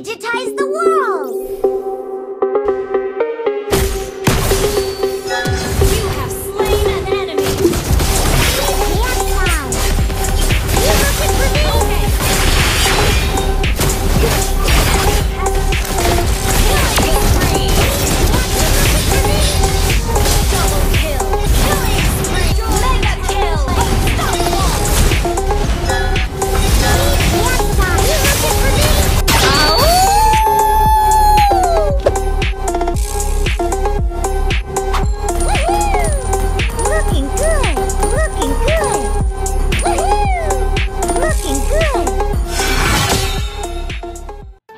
digitize the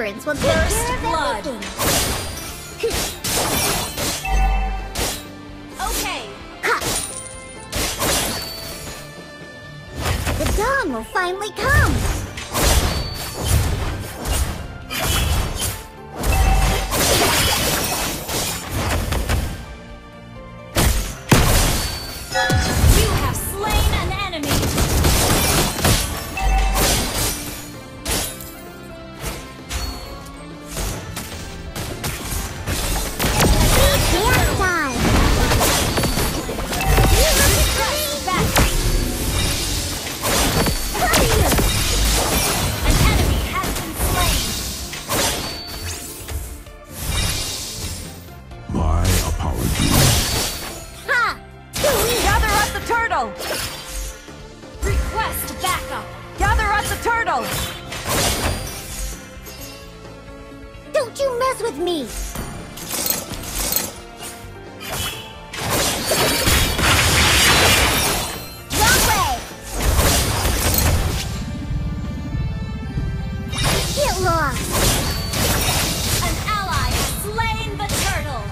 We aspirants will take First blood. Okay. Cut! The dawn will finally come! You mess with me! Wrong way! Get lost! An ally has slain the turtle.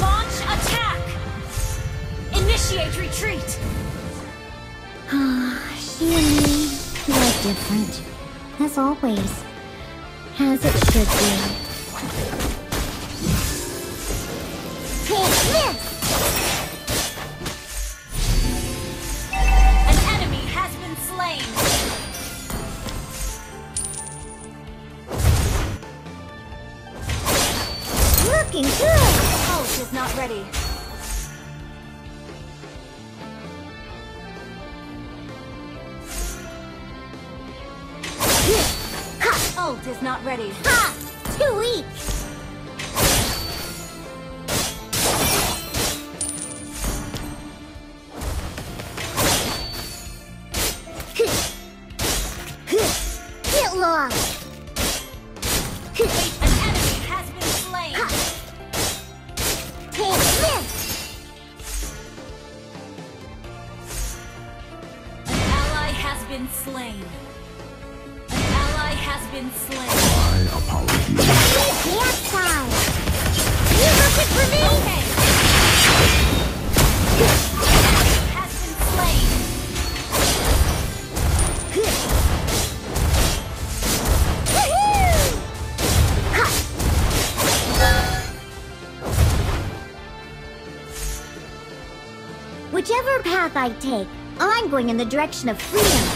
Launch attack. Initiate retreat. she and me, we're different. As always. As it should be. Take this! An enemy has been slain. Looking good! Ult is not ready. Ready. Ha! Too weak! Has been slain. My apologies. Dance time! You looking for me? Okay. Has been slain. Whichever path I take, I'm going in the direction of freedom.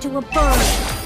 to a bird.